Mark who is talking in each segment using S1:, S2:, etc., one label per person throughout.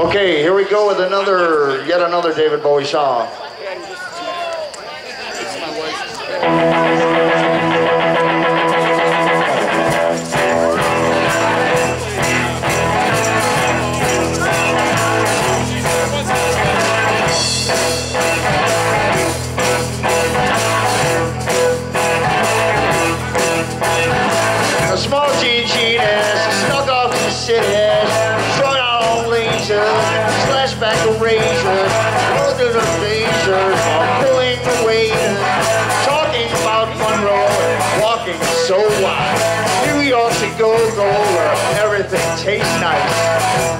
S1: Okay, here we go with another, yet another David Bowie song. Slash back a razor, loaded of pulling the weight, talking about Monroe, and walking so wide. New York's a go-go where everything tastes nice.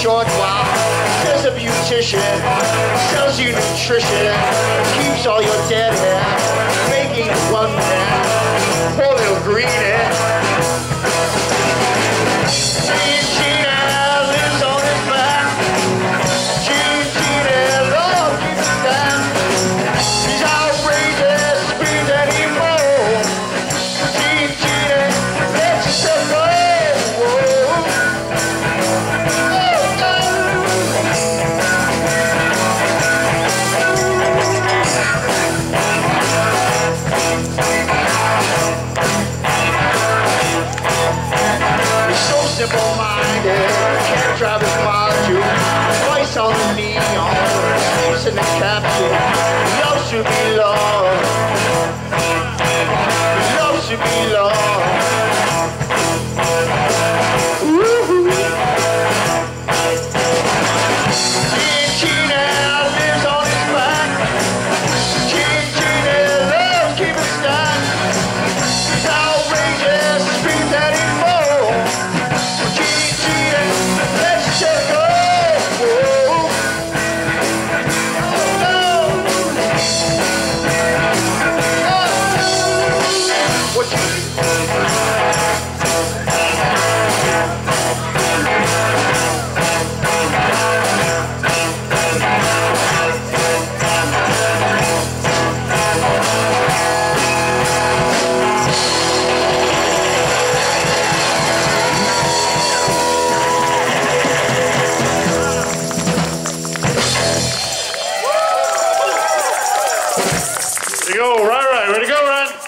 S1: Short while. There's a beautician, sells you nutrition, sensible minded. Can't drive as module. Voice on the neon, space in the capsule. you should be There you go, right, right. Ready to go, Ryan.